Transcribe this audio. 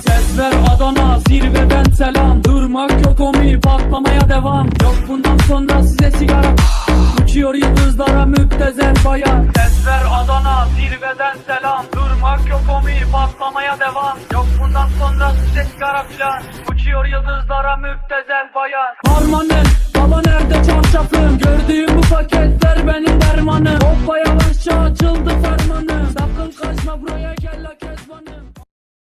Ses ver Adana zirveden selam. Durmak yok omi patlamaya devam. Yok bundan sonra size sigara Uçuyor yıldızlara müptezel bayan Ses ver Adana zirveden selam. Durmak yok omi patlamaya devam. Yok bundan sonra size sigara plan Uçuyor yıldızlara müptezel bayan Harmanın baba nerede çarşafım Gördüğüm bu paketler benim dermanım. Hoppa yavaşça açıldı fermanım. Sakın kaçma buraya gel la kezbanım.